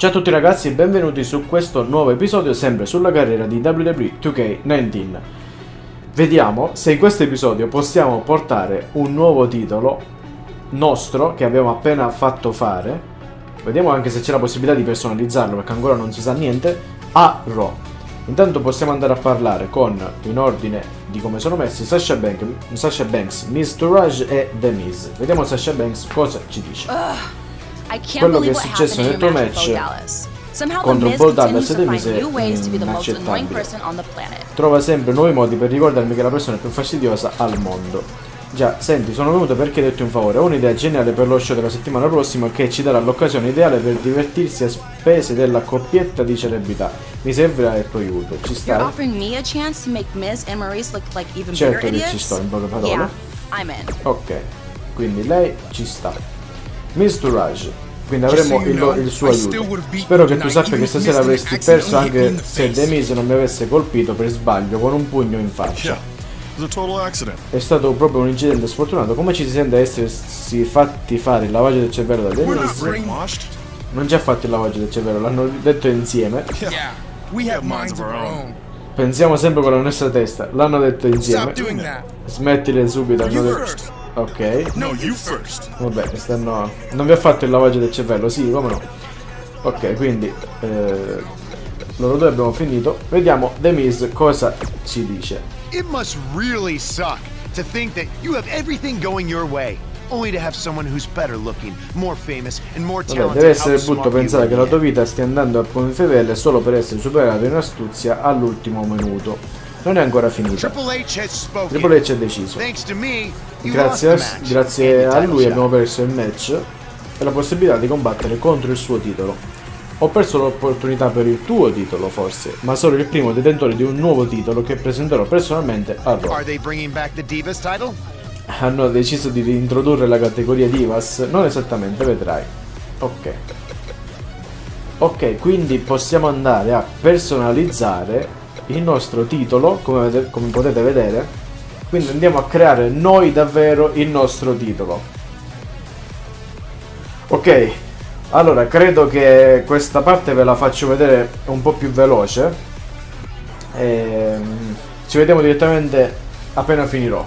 Ciao a tutti ragazzi e benvenuti su questo nuovo episodio sempre sulla carriera di WWE 2K19. Vediamo se in questo episodio possiamo portare un nuovo titolo nostro che abbiamo appena fatto fare. Vediamo anche se c'è la possibilità di personalizzarlo perché ancora non si sa niente a Raw. Intanto possiamo andare a parlare con, in ordine di come sono messi, Sasha, Bank, Sasha Banks, Miss Tourage e The Miz. Vediamo Sasha Banks cosa ci dice. Quello che è successo nel tuo match contro Paul Dallas e Miz è inaccettabile. Trova sempre nuovi modi per ricordarmi che la persona più fastidiosa al mondo. Già, senti, sono venuto perché hai detto un favore. Ho un'idea geniale per lo show della settimana prossima che ci darà l'occasione ideale per divertirsi a spese della coppietta di celebrità. Mi servirà il tuo aiuto. Ci stai? Certo che ci sto, in poche parole. Ok, quindi lei ci sta. Miss Tourage. Quindi avremo il, il, suo aiuto. Spero che tu sappia che stasera avresti perso anche se Demise non mi avesse colpito per sbaglio con un pugno in faccia. È stato proprio un incidente sfortunato. Come ci si sente a essersi fatti fare il lavaggio del cervello da Denise? Non ci ha fatto il lavaggio del cervello, l'hanno detto insieme. Pensiamo sempre con la nostra testa. L'hanno detto insieme. Smettile subito, hanno detto. Ok. Vabbè, stanno. Non vi ha fatto il lavaggio del cervello, sì, come no. Ok, quindi. Eh, loro due abbiamo finito. Vediamo The Miz cosa ci dice. It must really suck to think that you have everything going your way, only to have someone who's better looking, more famous and more talented. Vabbè, deve essere brutto pensare che la tua vita stia andando a come fedele solo per essere superato in astuzia all'ultimo minuto. Non è ancora finita. Triple H ha deciso. Grazie a, grazie a lui abbiamo perso il match e la possibilità di combattere contro il suo titolo. Ho perso l'opportunità per il tuo titolo, forse, ma sono il primo detentore di un nuovo titolo che presenterò personalmente a Raw. Hanno deciso di reintrodurre la categoria Divas? Non esattamente, vedrai. Ok. Ok, quindi possiamo andare a personalizzare il nostro titolo, come, come potete vedere. Quindi andiamo a creare noi davvero il nostro titolo. Ok, allora, credo che questa parte ve la faccio vedere un po' più veloce. E ehm, ci vediamo direttamente appena finirò.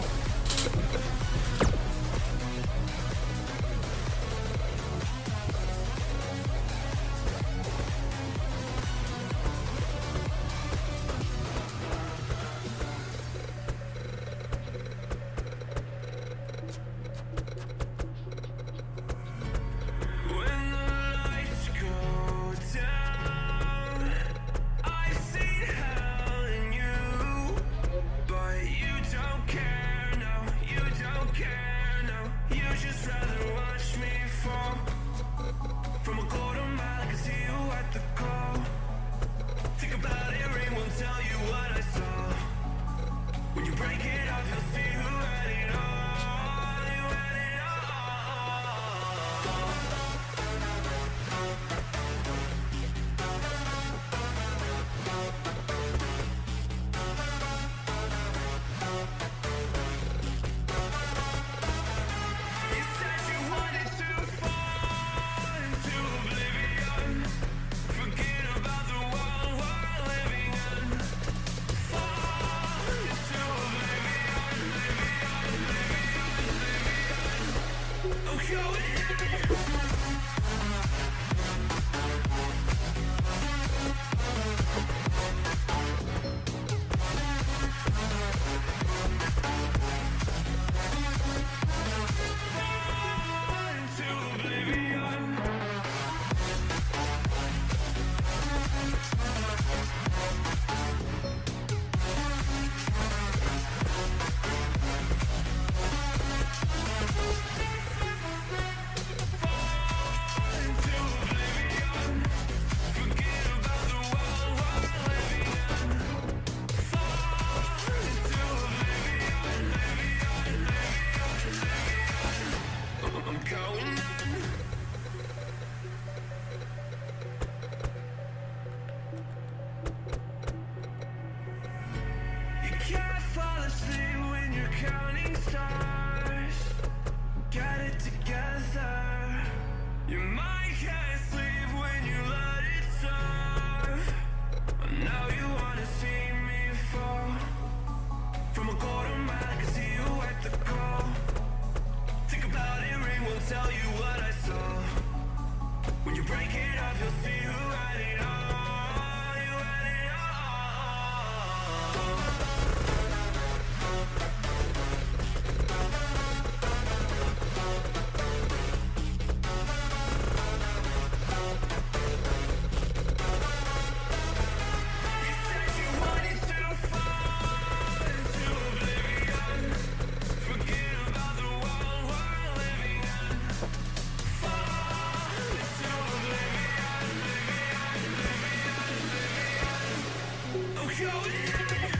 Go!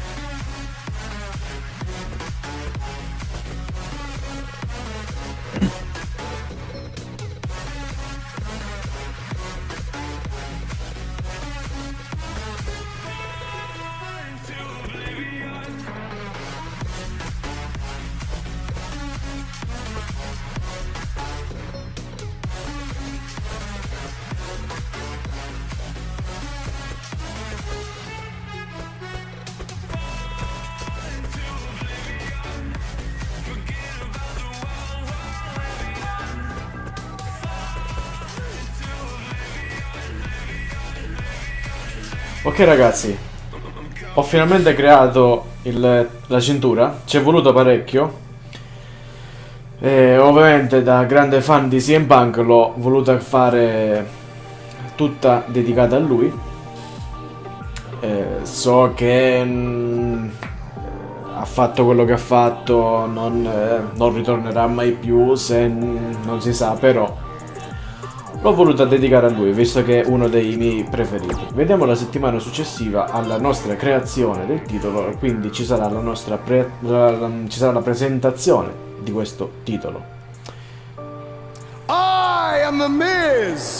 Ok ragazzi, ho finalmente creato il, la cintura, ci è voluto parecchio. E ovviamente da grande fan di CM Punk l'ho voluta fare tutta dedicata a lui. E so che mh, mm, ha fatto quello che ha fatto, non, eh, non ritornerà mai più se non si sa, però L'ho voluta dedicare a lui, visto che è uno dei miei preferiti. Vediamo la settimana successiva alla nostra creazione del titolo, quindi ci sarà la nostra pre la, ci sarà la presentazione di questo titolo.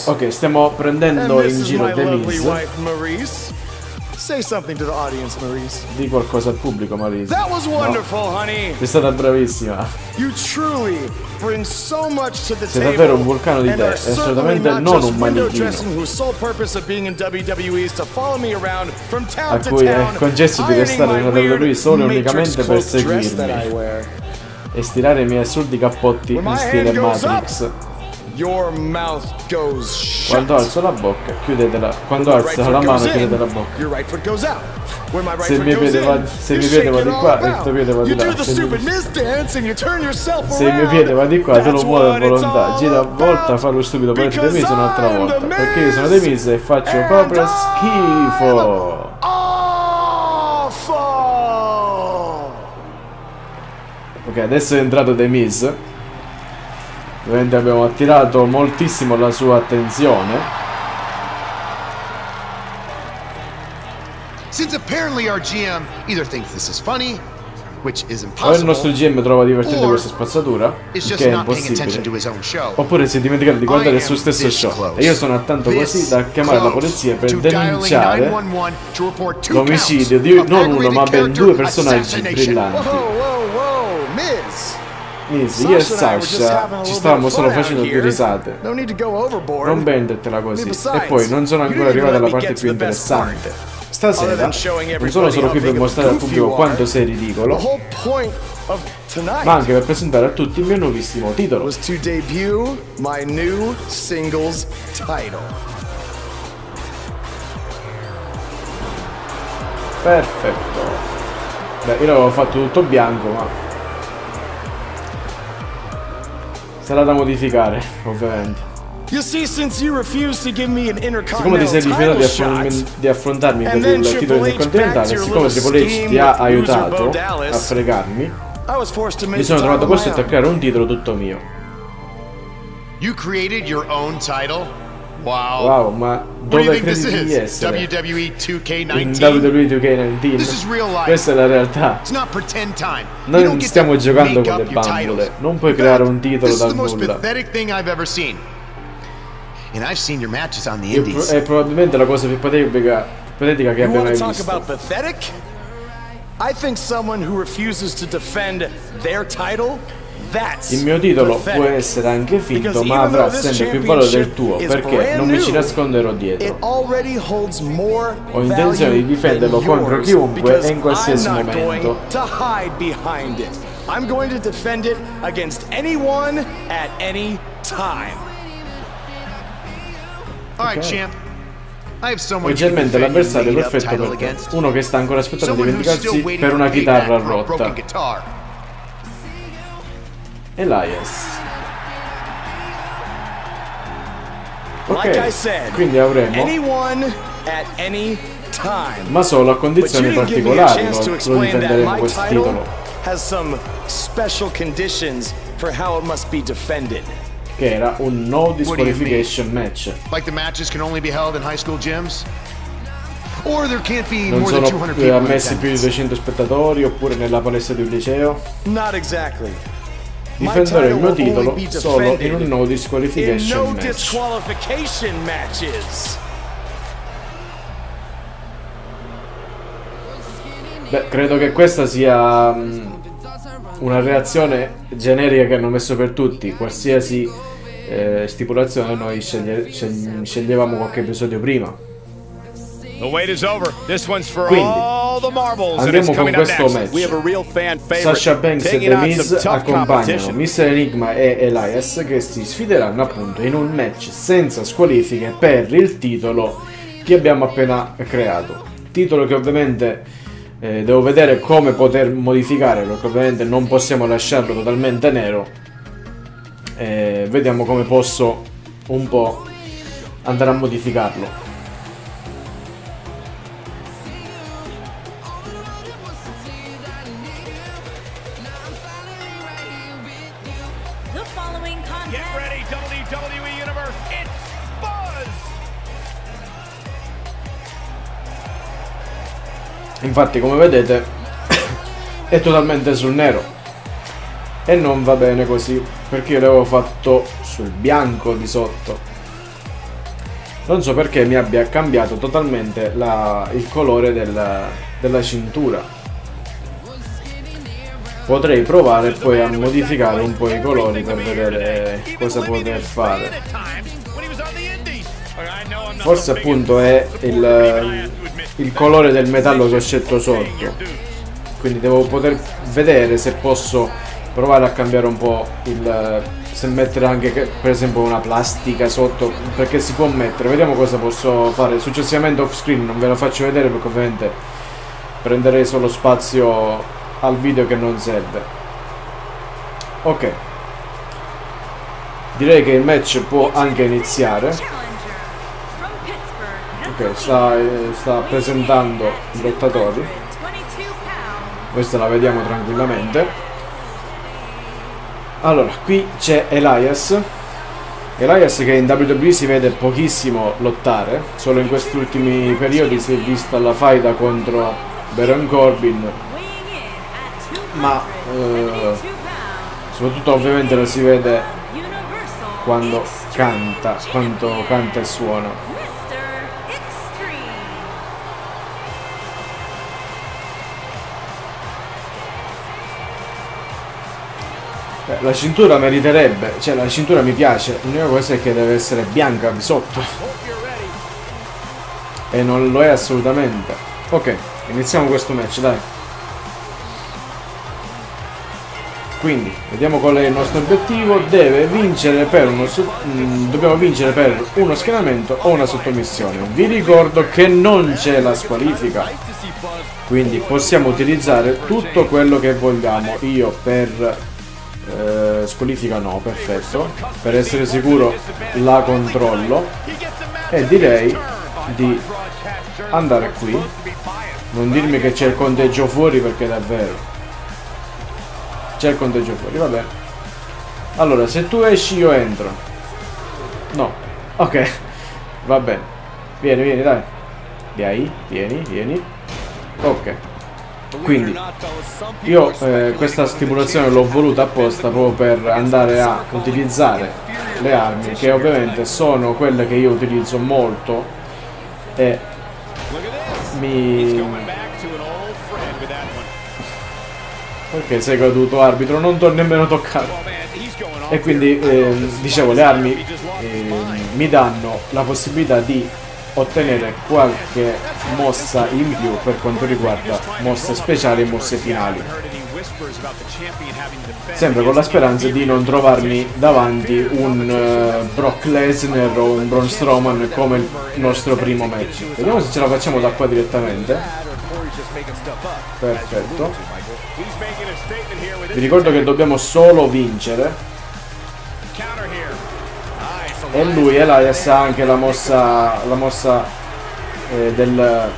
Ok, stiamo prendendo in giro The Miz. Say something to the audience, Maurice. Di qualcosa al pubblico, Maurice. That was wonderful, no. honey. Sei stata bravissima. You truly bring so much to the Sei davvero un vulcano di te, è assolutamente non un manichino. A cui è concesso di restare nella WWE solo e unicamente per seguirmi. E stirare i miei assurdi cappotti in stile Matrix. Quando alzo la bocca, chiudetela. Quando alzo la mano, chiudete la bocca. Se mio piede va, se mio piede va di qua, il tuo piede va di là. Se il, mio piede va di qua, te lo muovo a volontà. Gira a volta, fa lo stupido parete di Miso un'altra volta. Perché io sono De e faccio proprio schifo. Ok, adesso è entrato The Miz. Ovviamente abbiamo attirato moltissimo la sua attenzione. Since apparently our GM either thinks this is funny, which is impossible, o il nostro GM trova divertente questa spazzatura, che è impossibile, oppure si è dimenticato di guardare il suo stesso show. E io sono tanto così da chiamare la polizia per denunciare l'omicidio di non uno ma ben due personaggi brillanti. Miss, io e Sasha ci stavamo solo facendo due risate. Non vendertela così. E poi non sono ancora arrivato alla parte più interessante. Stasera non sono solo qui per mostrare al pubblico quanto sei ridicolo, ma anche per presentare a tutti il mio nuovissimo titolo. Perfetto. Beh, io l'avevo fatto tutto bianco, ma Sarà da modificare, ovviamente. Siccome ti sei rifiutato di, affron di affrontarmi per il titolo intercontinentale, siccome Triple H ti ha aiutato a fregarmi, mi sono trovato costretto a creare un titolo tutto mio. You created your own title? Wow. Wow, ma dove credi di essere? WWE 2K19? In WWE 2K19? Questa è la realtà. Noi non stiamo giocando con le bambole. Non puoi creare un titolo dal nulla. È probabilmente la cosa più patetica, patetica che abbia mai visto. I think someone who refuses to defend their title il mio titolo può essere anche finto, ma avrà sempre più valore del tuo, perché non mi ci nasconderò dietro. Ho intenzione di difenderlo contro chiunque e in qualsiasi momento. I'm going to defend it against anyone at any time. Champ. Leggermente l'avversario perfetto per te. Uno che sta ancora aspettando di vendicarsi per una chitarra rotta. Elias. Ok, quindi avremo ma solo a condizioni particolari lo, lo difenderemo questo titolo. Che era un no disqualification match. Like the matches can only be held in high school gyms? Or there can't be non sono ammessi più di 200 spettatori oppure nella palestra di un liceo? Not exactly. Difenderò il mio titolo solo in un no disqualification match. Beh, credo che questa sia um, una reazione generica che hanno messo per tutti. Qualsiasi eh, stipulazione noi sceglie, sceglievamo qualche episodio prima. Quindi, andiamo con questo match. Sasha Banks e The Miz accompagnano Mr. Enigma e Elias che si sfideranno appunto in un match senza squalifiche per il titolo che abbiamo appena creato. Titolo che ovviamente eh, devo vedere come poter modificare perché ovviamente non possiamo lasciarlo totalmente nero eh, vediamo come posso un po' andare a modificarlo Infatti come vedete è totalmente sul nero e non va bene così perché io l'avevo fatto sul bianco di sotto. Non so perché mi abbia cambiato totalmente la, il colore della, della cintura. Potrei provare poi a modificare un po' i colori per vedere cosa poter fare. Forse appunto è il, il colore del metallo che ho scelto sotto quindi devo poter vedere se posso provare a cambiare un po' il se mettere anche per esempio una plastica sotto perché si può mettere. Vediamo cosa posso fare. Successivamente off screen non ve lo faccio vedere perché ovviamente prenderei solo spazio al video che non serve ok direi che il match può anche iniziare Ok, sta, sta presentando i lottatori. Questa la vediamo tranquillamente. Allora, qui c'è Elias. Elias che in WWE si vede pochissimo lottare, solo in questi ultimi periodi si è vista la faida contro Baron Corbin, ma eh, soprattutto ovviamente lo si vede quando canta, quando canta e suona. La cintura meriterebbe, cioè la cintura mi piace, l'unica cosa è che deve essere bianca di sotto. E non lo è assolutamente. Ok, iniziamo questo match, dai. Quindi, vediamo qual è il nostro obiettivo. Deve vincere per uno mm, dobbiamo vincere per uno schieramento o una sottomissione. Vi ricordo che non c'è la squalifica. Quindi possiamo utilizzare tutto quello che vogliamo. Io per eh, squalifica no, perfetto. Per essere sicuro la controllo. E direi di andare qui. Non dirmi che c'è il conteggio fuori perché davvero. C'è il conteggio fuori, va bene. Allora, se tu esci io entro. No. Ok. Va bene. Vieni, vieni, dai. Vieni, vieni, vieni. Ok. Quindi io eh, questa stimolazione l'ho voluta apposta proprio per andare a utilizzare le armi che ovviamente sono quelle che io utilizzo molto e mi... Perché sei caduto arbitro? Non ti ho nemmeno toccato. E quindi eh, dicevo le armi eh, mi danno la possibilità di ottenere qualche mossa in più per quanto riguarda mosse speciali e mosse finali. Sempre con la speranza di non trovarmi davanti un uh, Brock Lesnar o un Braun Strowman come il nostro primo match. Vediamo se ce la facciamo da qua direttamente. Perfetto. Vi ricordo che dobbiamo solo vincere. E lui, Elias, ha anche la mossa, la mossa eh, del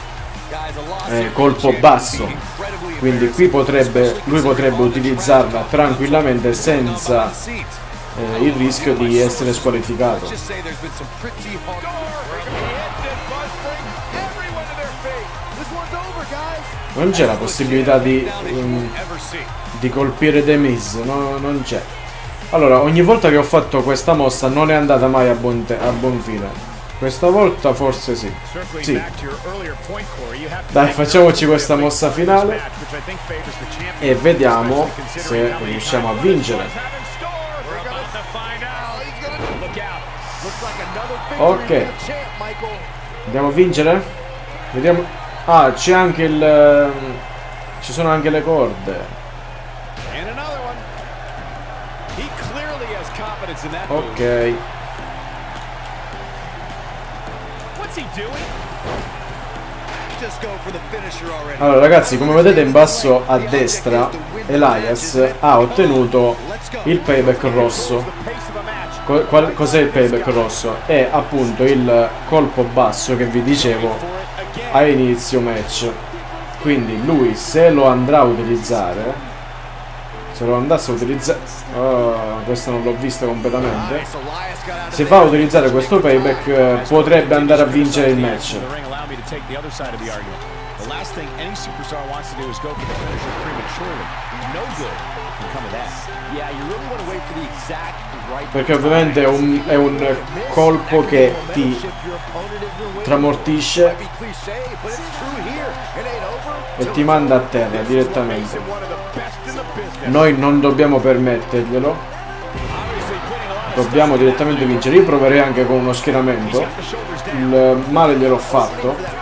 eh, colpo basso quindi qui potrebbe lui potrebbe utilizzarla tranquillamente senza eh, il rischio di essere squalificato non c'è la possibilità di, um, di colpire The Miz no, non c'è allora ogni volta che ho fatto questa mossa non è andata mai a buon, a buon fine questa volta forse sì. Sì. Dai, facciamoci questa mossa finale e vediamo se riusciamo a vincere. Ok. Andiamo a vincere? Vediamo. Ah, c'è anche il... Ci sono anche le corde. Ok. Allora ragazzi come vedete in basso a destra Elias ha ottenuto il payback rosso. Cos'è il payback rosso? È appunto il colpo basso che vi dicevo a inizio match. Quindi lui se lo andrà a utilizzare se lo andasse a utilizzare oh, questo non l'ho visto completamente. Se va a utilizzare questo payback eh, potrebbe andare a vincere il match perché ovviamente è un, è un colpo che ti tramortisce e ti manda a terra direttamente noi non dobbiamo permetterglielo. Dobbiamo direttamente vincere. Io proverei anche con uno schieramento. Il male gliel'ho fatto.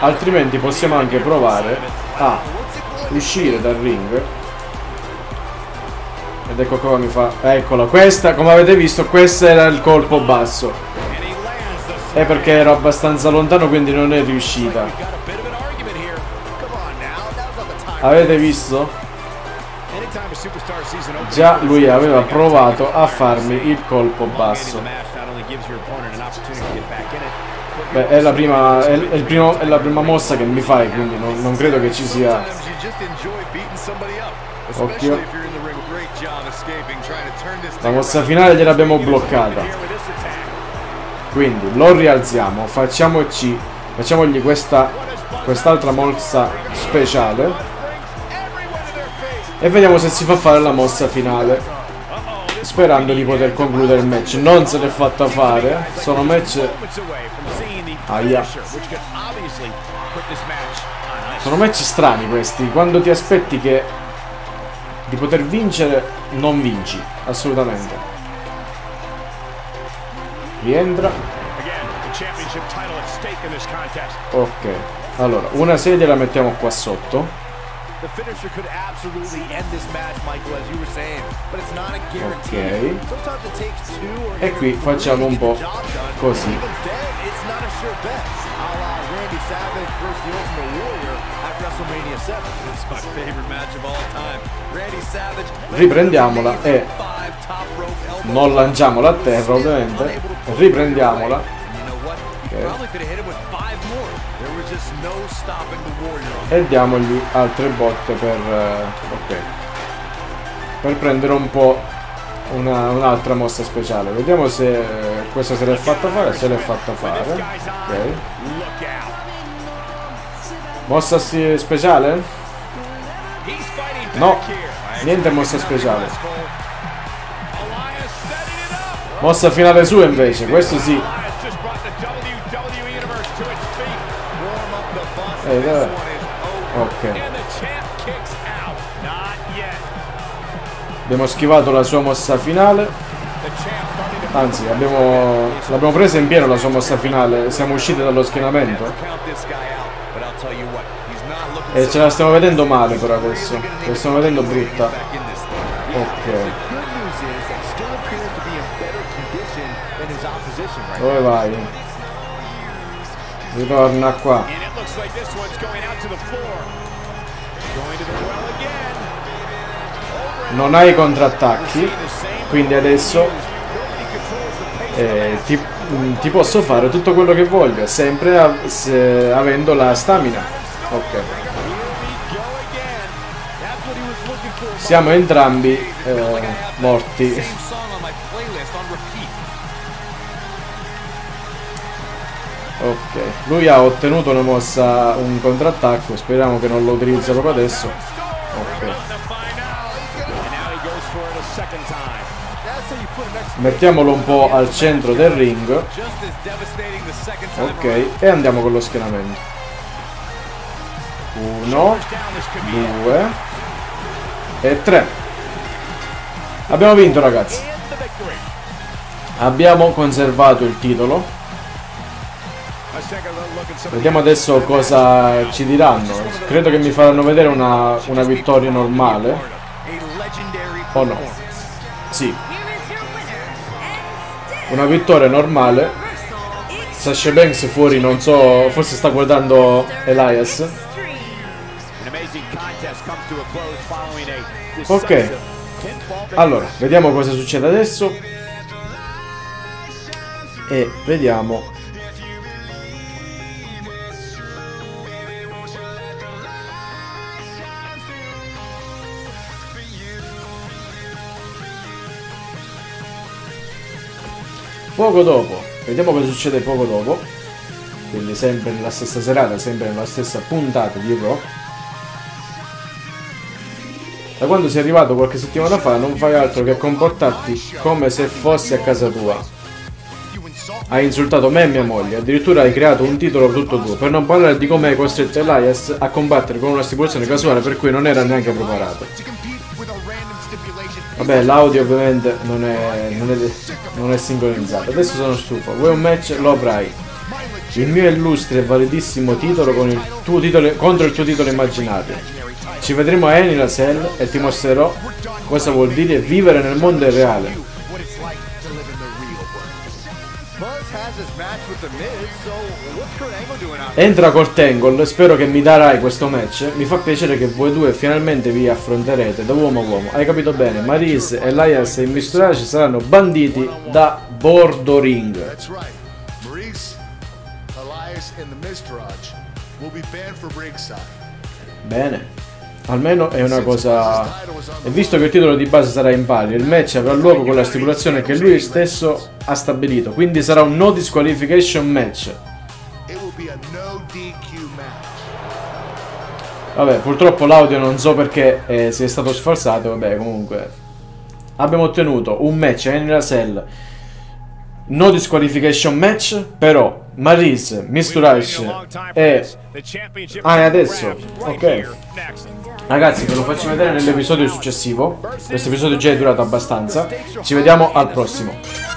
Altrimenti possiamo anche provare a uscire dal ring. Ed ecco qua mi fa... Eccola, questa, come avete visto, questo era il colpo basso. È perché ero abbastanza lontano, quindi non è riuscita. Avete visto? Già lui aveva provato a farmi il colpo basso. Beh, è la prima, è, è primo, è la prima mossa che mi fai, quindi non, non credo che ci sia... Occhio. La mossa finale gliel'abbiamo bloccata. Quindi lo rialziamo, facciamoci, facciamogli questa quest'altra mossa speciale. E vediamo se si fa fare la mossa finale sperando di poter concludere il match. Non se l'è fatta fare sono match Aia. sono match strani questi quando ti aspetti che di poter vincere non vinci assolutamente. Rientra. Ok allora una sedia la mettiamo qua sotto The finisher could absolutely end this match, Michael, as you were saying, but it's not a guarantee. Ok. Sometimes it takes two or e qui facciamo un po' così. It's not a sure bet. A Randy Savage versus the Ultimate Warrior at WrestleMania 7. It's my favorite match of all time. Randy Savage. Riprendiamola e non lanciamola a terra, ovviamente. Riprendiamola. Okay e diamogli altre botte per uh, ok. Per prendere un po' un'altra un mossa speciale. Vediamo se questa se l'è fatta fare se l'è fatta fare. ok. mossa speciale? No niente mossa speciale. Mossa finale sua invece questo sì Eh, ok. Abbiamo schivato la sua mossa finale. Anzi, l'abbiamo presa in pieno la sua mossa finale. Siamo usciti dallo schienamento. E ce la stiamo vedendo male però adesso. Ce la stiamo vedendo brutta. Ok. Dove vai? Ritorna qua. Non hai contrattacchi, quindi adesso eh, ti, ti, posso fare tutto quello che voglio, sempre a, se, avendo la stamina. Ok. Siamo entrambi eh, morti. Lui ha ottenuto una mossa, un contrattacco, speriamo che non lo utilizzi proprio adesso. Ok. Mettiamolo un po' al centro del ring. Ok, e andiamo con lo schieramento. Uno, due e tre. Abbiamo vinto ragazzi. Abbiamo conservato il titolo. Vediamo adesso cosa ci diranno. Credo che mi faranno vedere una, una vittoria normale. O no? Sì. Una vittoria normale. Sasha Banks fuori, non so, forse sta guardando Elias. Ok. Allora, vediamo cosa succede adesso. E vediamo Poco dopo, vediamo cosa succede poco dopo. Quindi sempre nella stessa serata, sempre nella stessa puntata di Raw. Da quando sei arrivato qualche settimana fa non fai altro che comportarti come se fossi a casa tua. Hai insultato me e mia moglie, addirittura hai creato un titolo tutto tuo, per non parlare di come hai costretto Elias a combattere con una stipulazione casuale per cui non era neanche preparato. Vabbè, l'audio ovviamente non è, non, è, non è sincronizzato. Adesso sono stufo. Vuoi un match? Lo avrai. Il mio illustre e validissimo titolo, con il titolo contro il tuo titolo immaginario. Ci vedremo a Enila Cell e ti mostrerò cosa vuol dire vivere nel mondo reale. Entra Kurt Angle, spero che mi darai questo match. Mi fa piacere che voi due finalmente vi affronterete da uomo a uomo. Hai capito bene? Maris, Elias e Misturage saranno banditi da bordo ring. Bene. Almeno è una cosa... E visto che il titolo di base sarà in palio, il match avrà luogo con la stipulazione che lui stesso ha stabilito, quindi sarà un no disqualification match. Vabbè, purtroppo l'audio non so perché eh, si è stato sforzato, vabbè, comunque. Abbiamo ottenuto un match a Enra Cell no disqualification match, però Maris, Misturash e... Ah, e adesso? Ok. Ragazzi, ve lo faccio vedere nell'episodio successivo. Questo episodio già è durato abbastanza. Ci vediamo al prossimo.